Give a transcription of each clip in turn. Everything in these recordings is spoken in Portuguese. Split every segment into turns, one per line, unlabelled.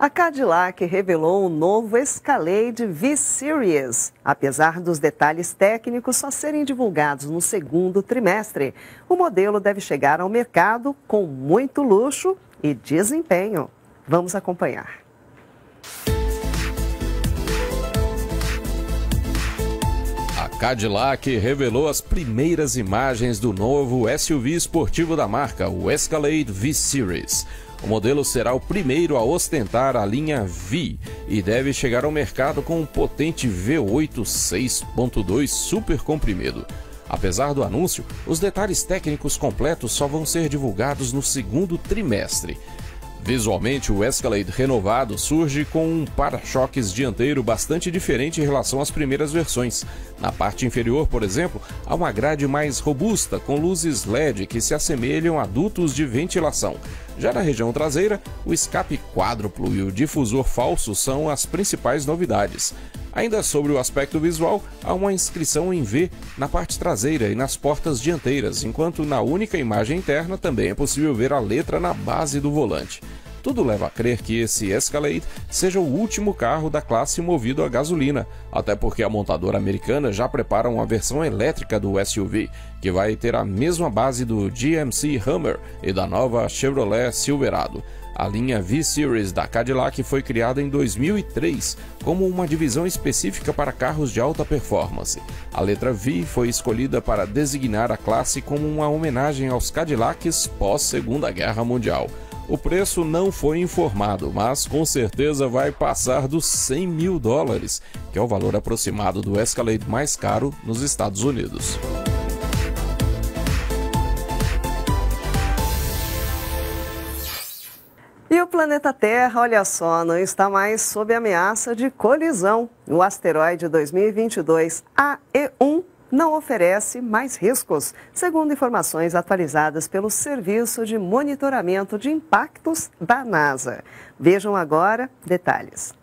A Cadillac revelou o novo Escalade V-Series. Apesar dos detalhes técnicos só serem divulgados no segundo trimestre, o modelo deve chegar ao mercado com muito luxo e desempenho. Vamos acompanhar.
A Cadillac revelou as primeiras imagens do novo SUV esportivo da marca, o Escalade V-Series. O modelo será o primeiro a ostentar a linha V e deve chegar ao mercado com um potente V8 6.2 super comprimido. Apesar do anúncio, os detalhes técnicos completos só vão ser divulgados no segundo trimestre. Visualmente, o Escalade renovado surge com um para-choques dianteiro bastante diferente em relação às primeiras versões. Na parte inferior, por exemplo, há uma grade mais robusta com luzes LED que se assemelham a dutos de ventilação. Já na região traseira, o escape quádruplo e o difusor falso são as principais novidades. Ainda sobre o aspecto visual, há uma inscrição em V na parte traseira e nas portas dianteiras, enquanto na única imagem interna também é possível ver a letra na base do volante. Tudo leva a crer que esse Escalade seja o último carro da classe movido a gasolina, até porque a montadora americana já prepara uma versão elétrica do SUV, que vai ter a mesma base do GMC Hummer e da nova Chevrolet Silverado. A linha V-Series da Cadillac foi criada em 2003 como uma divisão específica para carros de alta performance. A letra V foi escolhida para designar a classe como uma homenagem aos Cadillacs pós-Segunda Guerra Mundial. O preço não foi informado, mas com certeza vai passar dos 100 mil dólares, que é o valor aproximado do Escalade mais caro nos Estados Unidos.
E o planeta Terra, olha só, não está mais sob ameaça de colisão. O asteroide 2022 AE1 não oferece mais riscos, segundo informações atualizadas pelo Serviço de Monitoramento de Impactos da NASA. Vejam agora detalhes.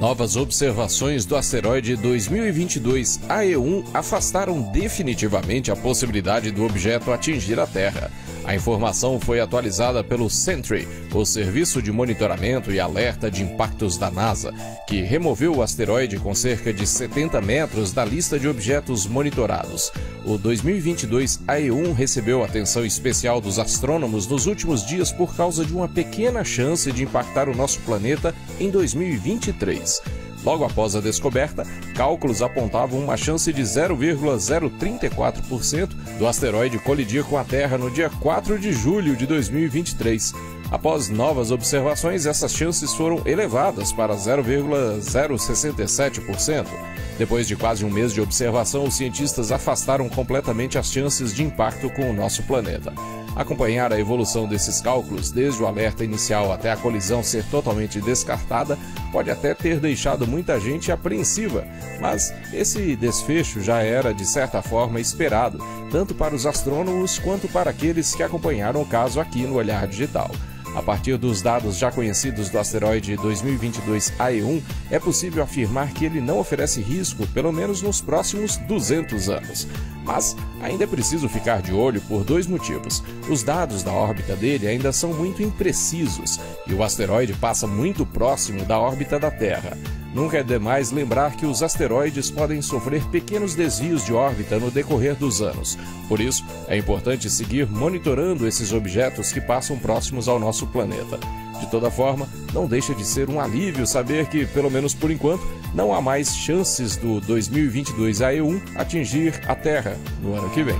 Novas observações do asteroide 2022 AE1 afastaram definitivamente a possibilidade do objeto atingir a Terra. A informação foi atualizada pelo Sentry, o serviço de monitoramento e alerta de impactos da NASA, que removeu o asteroide com cerca de 70 metros da lista de objetos monitorados. O 2022 AE1 recebeu atenção especial dos astrônomos nos últimos dias por causa de uma pequena chance de impactar o nosso planeta em 2023. Logo após a descoberta, cálculos apontavam uma chance de 0,034% do asteroide colidir com a Terra no dia 4 de julho de 2023. Após novas observações, essas chances foram elevadas para 0,067%. Depois de quase um mês de observação, os cientistas afastaram completamente as chances de impacto com o nosso planeta. Acompanhar a evolução desses cálculos, desde o alerta inicial até a colisão ser totalmente descartada, pode até ter deixado muita gente apreensiva, mas esse desfecho já era de certa forma esperado, tanto para os astrônomos quanto para aqueles que acompanharam o caso aqui no Olhar Digital. A partir dos dados já conhecidos do asteroide 2022 AE1, é possível afirmar que ele não oferece risco, pelo menos nos próximos 200 anos. Mas ainda é preciso ficar de olho por dois motivos. Os dados da órbita dele ainda são muito imprecisos e o asteroide passa muito próximo da órbita da Terra. Nunca é demais lembrar que os asteroides podem sofrer pequenos desvios de órbita no decorrer dos anos. Por isso, é importante seguir monitorando esses objetos que passam próximos ao nosso planeta. De toda forma, não deixa de ser um alívio saber que, pelo menos por enquanto, não há mais chances do 2022 AE1 atingir a Terra no ano que vem.